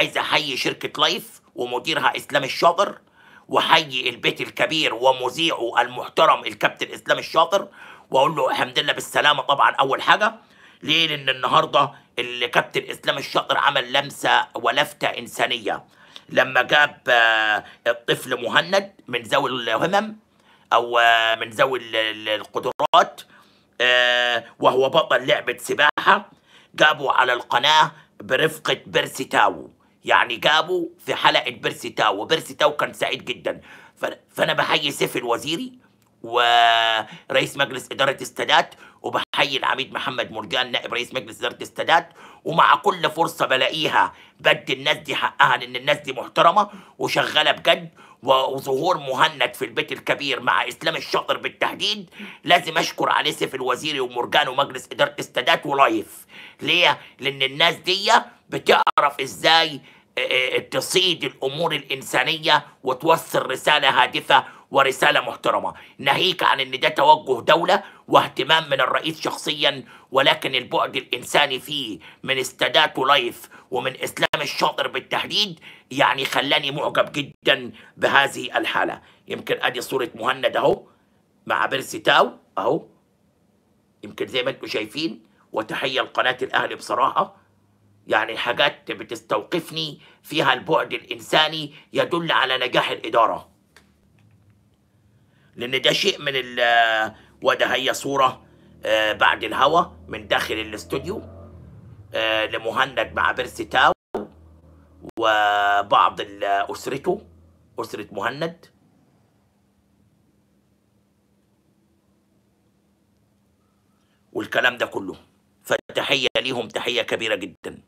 عايز احيي شركة لايف ومديرها إسلام الشاطر وحيي البيت الكبير ومذيعه المحترم الكابتن إسلام الشاطر. وأقول له الحمد لله بالسلامة طبعا أول حاجة. ليه؟ لأن النهارده الكابتن إسلام الشاطر عمل لمسة ولفتة إنسانية. لما جاب آه، الطفل مهند من ذوي الهمم أو آه، من ذوي ال- ال- القدرات آه، وهو بطل لعبة سباحة جابوا على القناة برفقة بيرسي تاو. يعني جابوا في حلقة بيرسي تاو وبيرسي تاو كان سعيد جدا. فأنا بحيي سيف الوزيري ورئيس مجلس إدارة السادات وبحيي العميد محمد مرجان نائب رئيس مجلس إدارة السادات ومع كل فرصة بلاقيها بدي الناس دي حقها لأن الناس دي محترمة وشغالة بجد وظهور مهند في البيت الكبير مع إسلام الشاطر بالتحديد. لازم أشكر عليه سيف الوزيري ومرجان ومجلس إدارة السادات ولايف. ليه؟ لأن الناس دي بتعرف إزاي آه، آه، تصيد الأمور الإنسانية وتوصل رسالة هادفة ورسالة محترمة. ناهيك عن إن ده توجه دولة واهتمام من الرئيس شخصيا ولكن البعد الإنساني فيه من استادات لايف ومن إسلام الشاطر بالتحديد يعني خلاني معجب جدا بهذه الحالة. يمكن أدي صورة مهند أهو مع بيرسي تاو أهو. يمكن زي ما أنتم شايفين وتحية لقناة الأهلي بصراحة. يعني حاجات بتستوقفني فيها البعد الإنساني يدل على نجاح الإدارة. لأن ده شيء من ال وده هي صورة آه، بعد الهوا من داخل الاستوديو آه، لمهند مع بيرسي تاو وبعض أسرته أسرة مهند. والكلام ده كله. فتحية ليهم تحية كبيرة جدا.